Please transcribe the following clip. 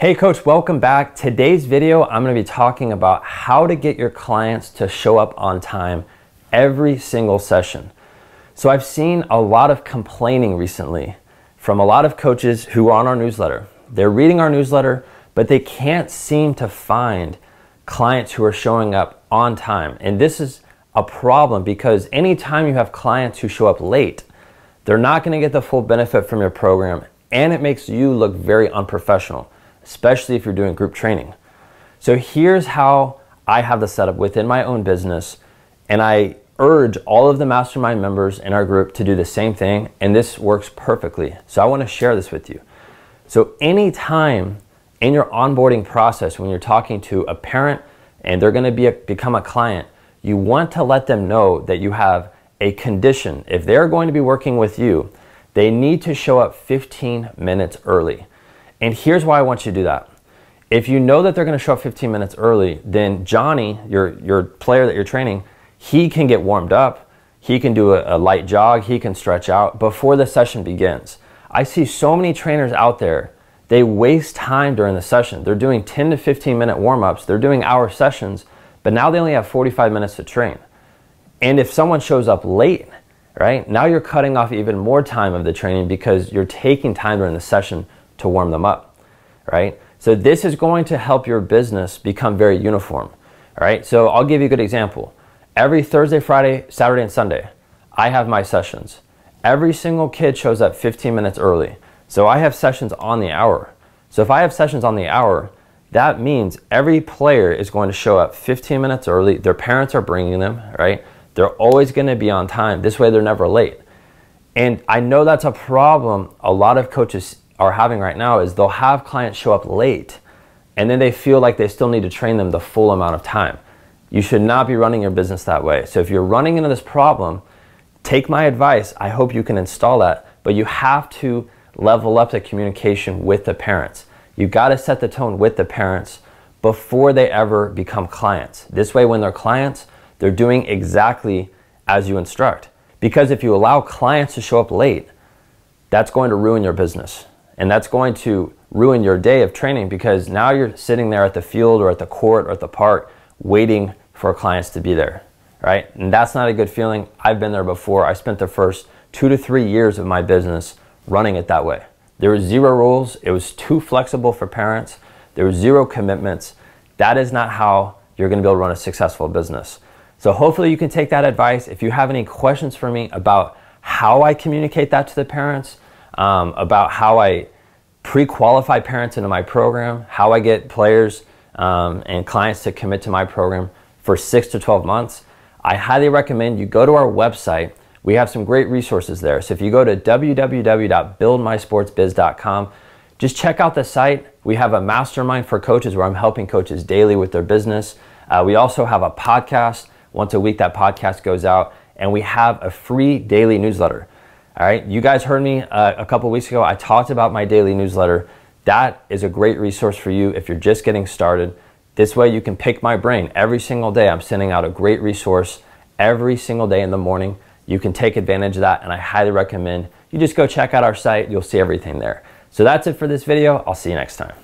Hey coach, welcome back. Today's video, I'm gonna be talking about how to get your clients to show up on time every single session. So I've seen a lot of complaining recently from a lot of coaches who are on our newsletter. They're reading our newsletter, but they can't seem to find clients who are showing up on time. And this is a problem because anytime you have clients who show up late, they're not gonna get the full benefit from your program and it makes you look very unprofessional especially if you're doing group training. So here's how I have the setup within my own business, and I urge all of the mastermind members in our group to do the same thing, and this works perfectly. So I want to share this with you. So anytime in your onboarding process when you're talking to a parent and they're going to be a, become a client, you want to let them know that you have a condition. If they're going to be working with you, they need to show up 15 minutes early. And here's why I want you to do that. If you know that they're going to show up 15 minutes early, then Johnny, your, your player that you're training, he can get warmed up. He can do a, a light jog. He can stretch out before the session begins. I see so many trainers out there, they waste time during the session. They're doing 10 to 15 minute warm ups, they're doing hour sessions, but now they only have 45 minutes to train. And if someone shows up late, right, now you're cutting off even more time of the training because you're taking time during the session to warm them up, right? So this is going to help your business become very uniform, right? So I'll give you a good example. Every Thursday, Friday, Saturday, and Sunday, I have my sessions. Every single kid shows up 15 minutes early. So I have sessions on the hour. So if I have sessions on the hour, that means every player is going to show up 15 minutes early. Their parents are bringing them, right? They're always going to be on time. This way they're never late. And I know that's a problem a lot of coaches are having right now is they'll have clients show up late and then they feel like they still need to train them the full amount of time. You should not be running your business that way. So if you're running into this problem, take my advice. I hope you can install that, but you have to level up the communication with the parents. You got to set the tone with the parents before they ever become clients. This way, when they're clients, they're doing exactly as you instruct. Because if you allow clients to show up late, that's going to ruin your business. And that's going to ruin your day of training because now you're sitting there at the field or at the court or at the park waiting for clients to be there, right? And that's not a good feeling. I've been there before. I spent the first two to three years of my business running it that way. There were zero rules. It was too flexible for parents. There were zero commitments. That is not how you're going to be able to run a successful business. So hopefully you can take that advice. If you have any questions for me about how I communicate that to the parents, um, about how I pre-qualify parents into my program, how I get players um, and clients to commit to my program for six to 12 months, I highly recommend you go to our website. We have some great resources there. So if you go to www.buildmysportsbiz.com, just check out the site. We have a mastermind for coaches where I'm helping coaches daily with their business. Uh, we also have a podcast. Once a week, that podcast goes out. And we have a free daily newsletter. All right, you guys heard me uh, a couple weeks ago. I talked about my daily newsletter. That is a great resource for you if you're just getting started. This way, you can pick my brain every single day. I'm sending out a great resource every single day in the morning. You can take advantage of that, and I highly recommend you just go check out our site. You'll see everything there. So that's it for this video. I'll see you next time.